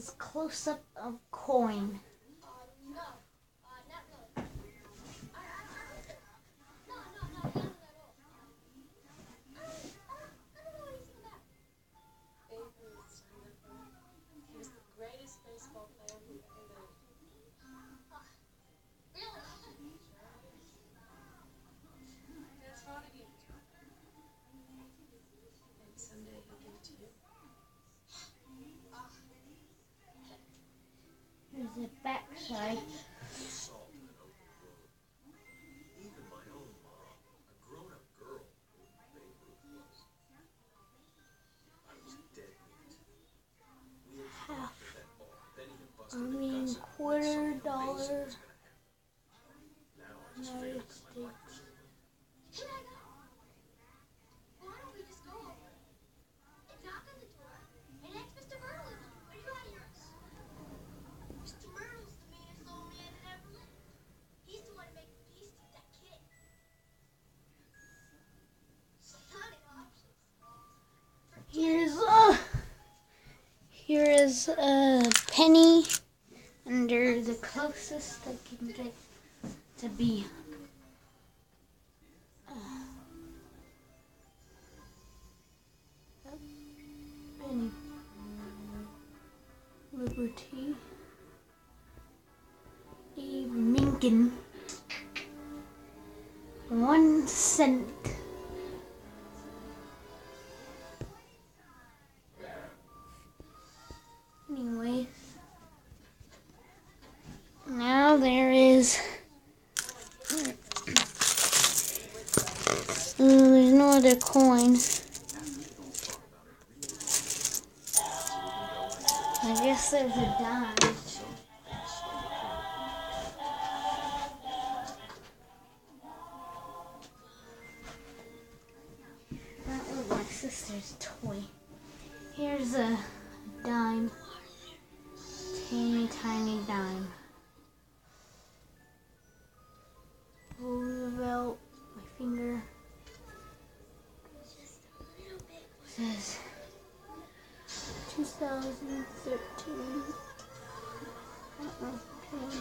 is close up of coin. I the mean, guts out of quarter dollar was is a penny under the closest I can get to be. Uh, penny. Liberty. Abe Lincoln. One cent. Oh, there's no other coin. I guess there's a dime. That was my sister's toy. Here's a dime. Teeny tiny dime. 2013. Uh-uh, okay.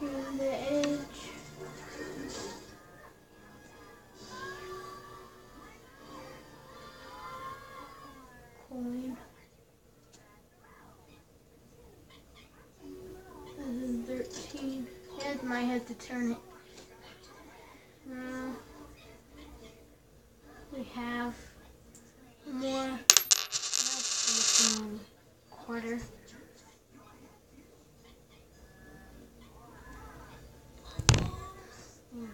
Here's the edge. coin. And then 13. And might have to turn it. Now we have more quarter. Yeah.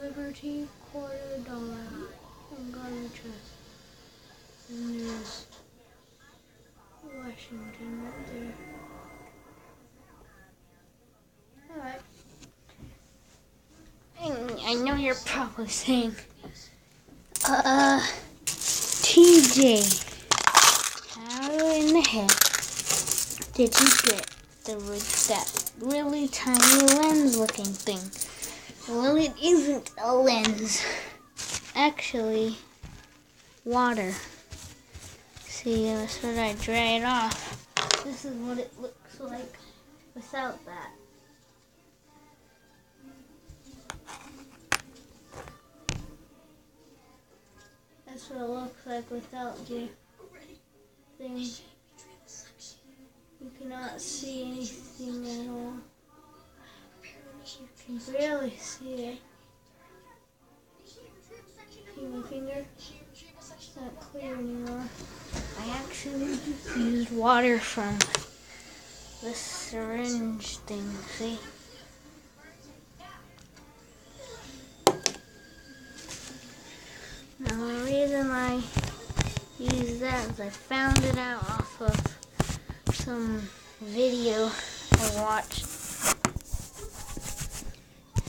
Liberty quarter dollar, in God chest. And there's Washington right there. Alright. I know you're probably saying, uh, TJ, how in the heck did you get the that really tiny lens looking thing? Well, it isn't a lens. Actually, water. See, that's what I dry it off. This is what it looks like without that. That's what it looks like without the used water from the syringe thing, see? Now the reason I use that is I found it out off of some video I watched